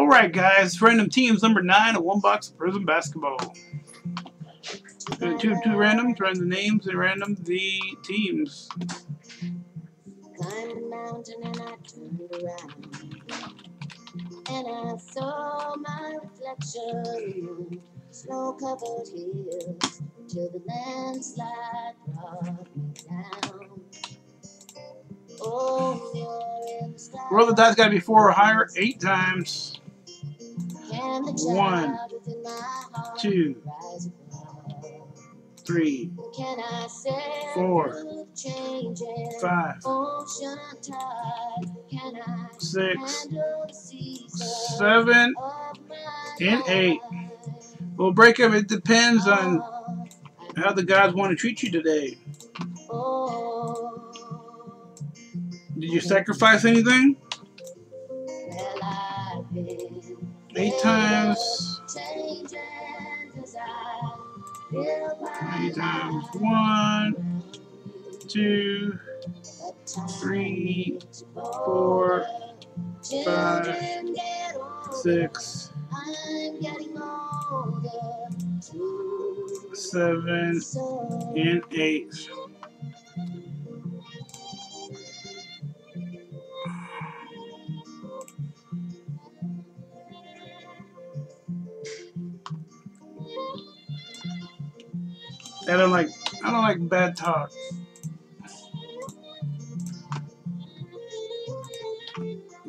Alright guys, random teams number 9 a one box of Prizm Basketball. Two two random the names and random the teams. Climbed a mountain and I turned around. And I saw my reflection. Snow covered hills till the landslide brought me down. Oh, you're in the sky. Roll the dice gotta be four or higher, eight times. One, child within my heart two? Three, Can I sail Four, through the changing five, ocean tide? Can I six, handle the seasons seven, and eight. Well, break them. It depends on Oh, how the guys want to treat you today. oh, Did you sacrifice anything? Eight times. Eight times. One, two, three, four, five, six, seven, and eight. I don't like I don't like bad talk.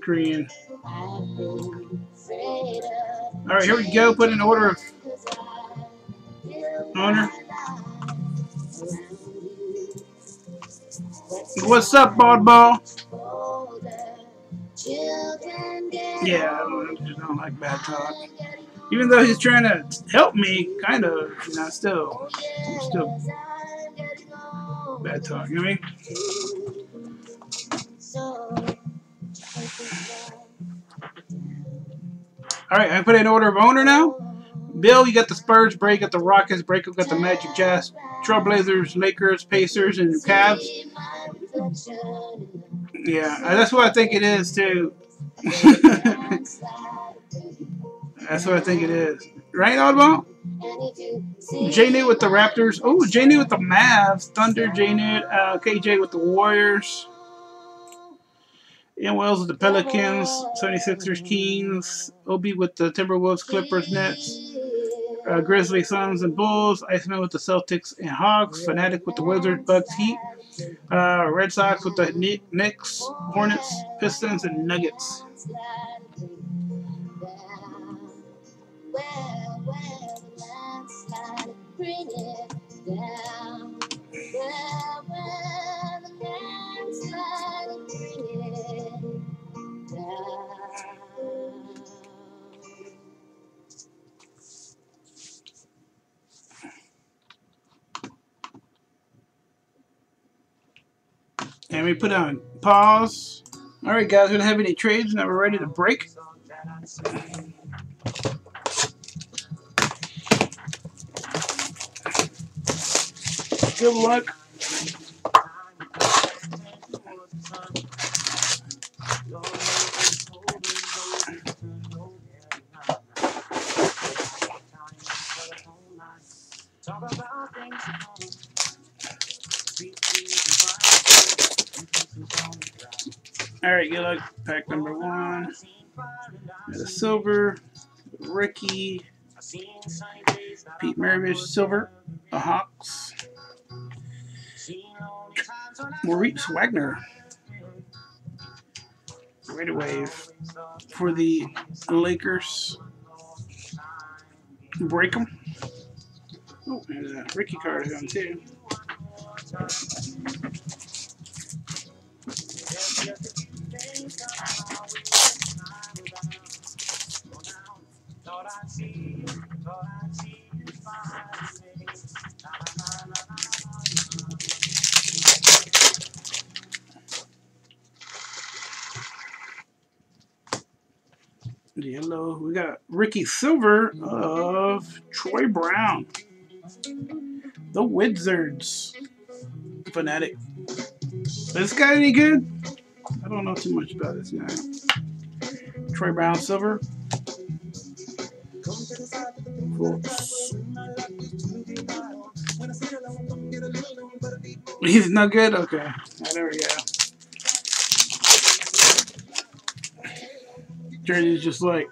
Korean. I've been afraid of All right, here we go. Put in order of Honor. what's up, Bald Ball. older, children get Yeah, I don't, I don't like bad talk. Even though he's trying to help me, kind of, you know, still still bad talk. You know what I mean? All right, I put in order of owner now. Bill, you got the Spurs. Bray got the Rockets. Breakup got the Magic, Jazz, Trailblazers, Lakers, Pacers, and Cavs. Yeah, that's what I think it is too. that's what I think it is. Right, Oddball? J New with the Raptors. Oh, J New with the Mavs. Thunder, J New. Uh, KJ with the Warriors. Ian Wells with the Pelicans. 76ers, Kings. Obi with the Timberwolves, Clippers, Nets. Uh, Grizzlies, Suns, and Bulls. Iceman with the Celtics and Hawks. Fanatic with the Wizards, Bucks, Heat. Uh, Red Sox with the Kni- Knicks, Hornets, Pistons, and Nuggets. Well, well, the landslide, bring it down. The landslide, bring it down. And we put on pause. All right, guys, we don't have any trades. Now we're ready to break. Good luck. All right, good luck. Pack number one. The silver, Ricky, Pete Maravich, silver, the Hawks, Moritz Wagner, Raider Wave for the Lakers. Break them. Oh, there's a Ricky card on too. Hello. We got Ricky Silver of Troy Brown. The Wizards. Fanatic. Is this guy any good? I don't know too much about this guy. Troy Brown Silver. He's not good? Okay. 30 just like.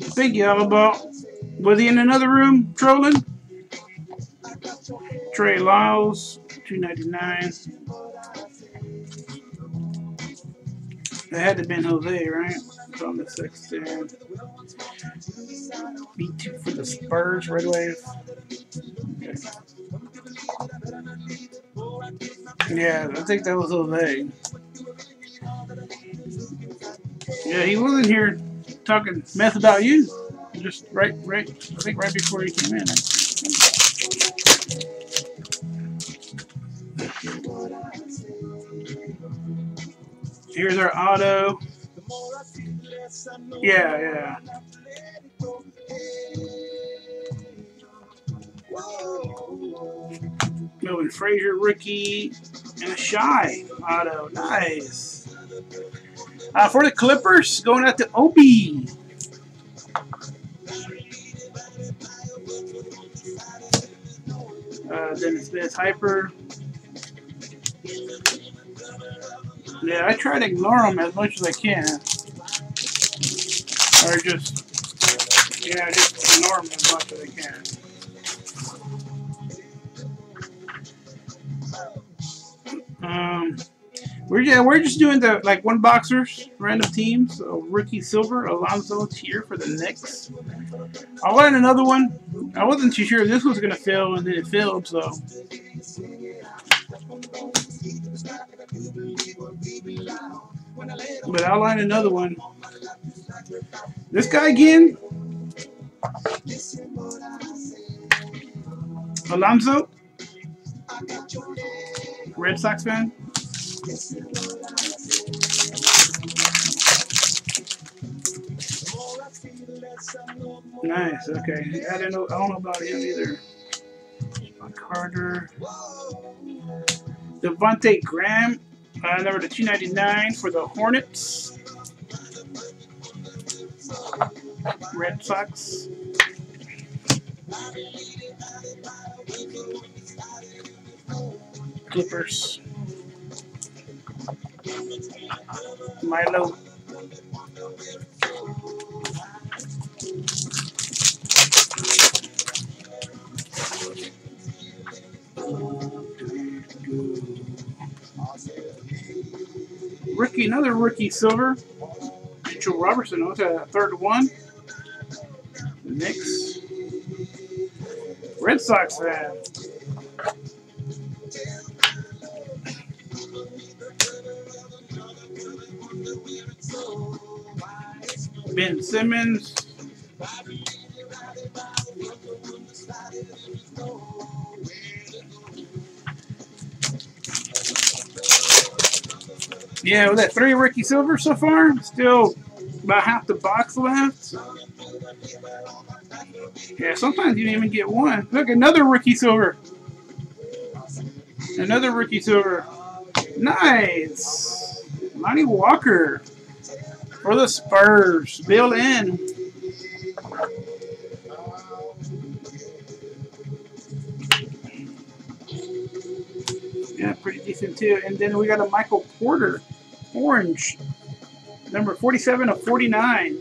Think y'all about was he in another room trolling? Trey Lyles, 299. That had to have been Jose, right? From the Sexton. B2 for the Spurs, Red Wave. Okay. Yeah, I think that was Jose. Yeah, he wasn't here talking mess about you. Just right, right. I think right before he came in. Here's our auto. Yeah, yeah. Melvin Frazier rookie and a Shai auto. Nice. Uh, for the Clippers, going out to Obi. Uh, Dennis Smith Hyper. Yeah, I try to ignore them as much as I can. Or just, yeah, just ignore them as much as I can. Um, we're yeah, we're just doing the like one boxers, random teams. So Ricky Silver, Allonzo here for the Knicks. I wanted another one. I wasn't too sure this was gonna fail, and then it failed. So. But I'll line another one. This guy again. Allonzo. Red Sox fan. Nice. Okay. I didn't know. I don't know about him either. Carter. Devonte Graham, uh, number to 299 for the Hornets. Red Sox. Clippers. Milo. Rookie, another rookie silver. Mitchell Robinson, what's that, third one? Knicks. Red Sox fan. Ben Simmons. Yeah, with that three Ricky Silver so far, still about half the box left. Yeah, sometimes you don't even get one. Look, another Ricky Silver. Another Ricky Silver. Nice. Lonnie Walker for the Spurs. Bill in. Yeah, pretty decent too. And then we got a Michael Porter orange, number 47 of 49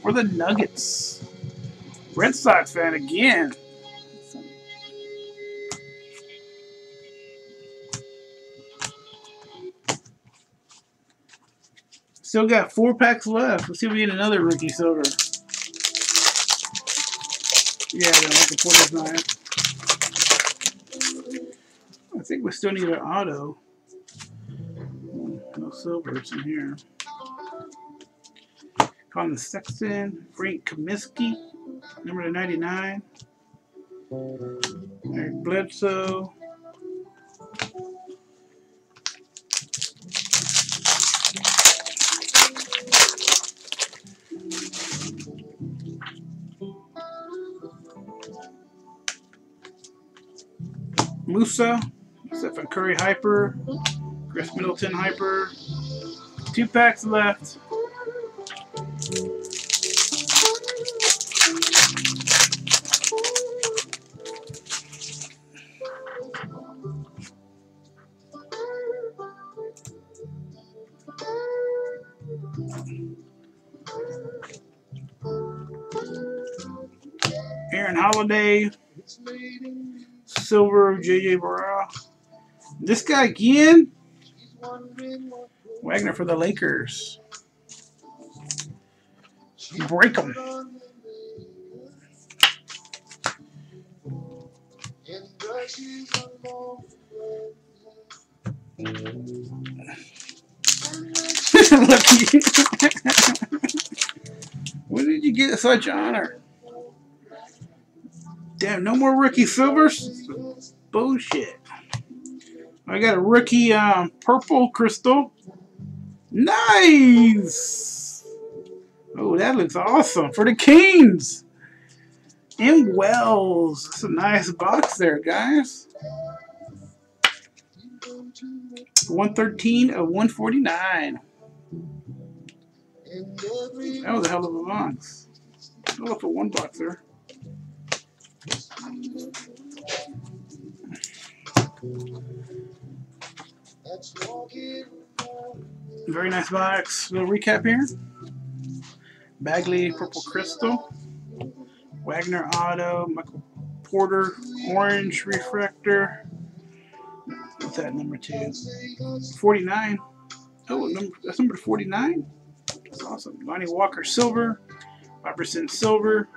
for the Nuggets. Red Sox fan again. Still got four packs left. Let's see if we get another rookie silver. Yeah. I think we still need an auto. No silvers in here. Collin Sexton, Frank Kaminsky, number to 99. Eric Bledsoe. Musa, Stephen Curry Hyper, Khris Middleton Hyper. Two packs left. Aaron Holiday, silver JJ Barea. This guy again, Wagner for the Lakers. Break them. When did you get such honor? Damn, no more rookie silvers? Bullshit. I got a rookie um, purple crystal. Nice! Oh, that looks awesome for the Kings. M. Wells. That's a nice box there, guys. 113 of 149. That was a hell of a box. Oh, for one box there. Very nice box. Little recap here. Bagley Purple Crystal. Wagner Auto. Michael Porter Orange Refractor. What's that number two? 49. Oh, number, that's number 49? That's awesome. Lonnie Walker Silver. 5% Silver.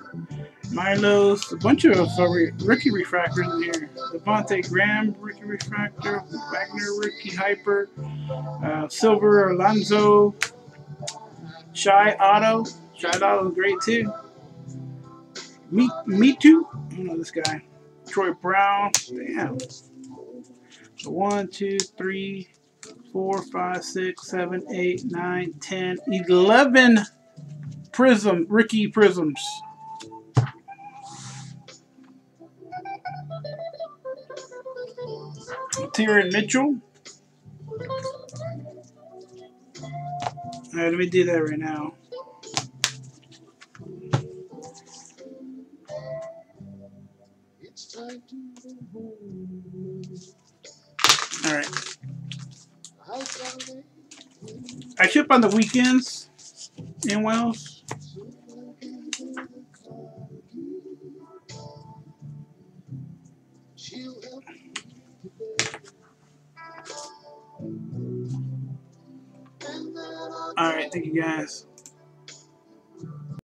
Milo's, a bunch of uh, rookie refractors in here. Devonte Graham, rookie refractor. Wagner, rookie hyper. Uh, Silver, Allonzo. Shai Auto. Shai Auto is great too. Me, me too. I don't know this guy. Troy Brown. Damn. So one, two, three, four, five, six, seven, eight, nine, ten, eleven Prizm, Ricky Prizms. Tyron Mitchell. Alright, let me do that right now. Alright. I ship on the weekends in Wells.